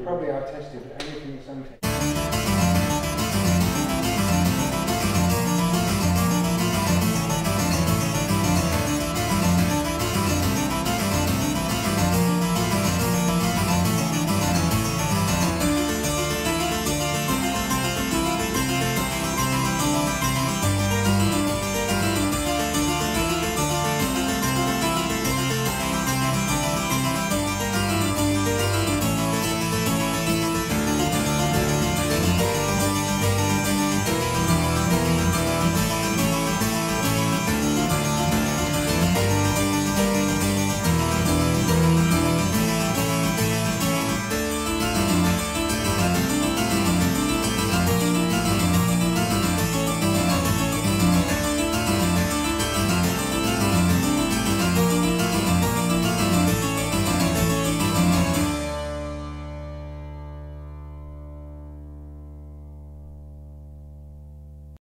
Probably are tested, but anything that's untested.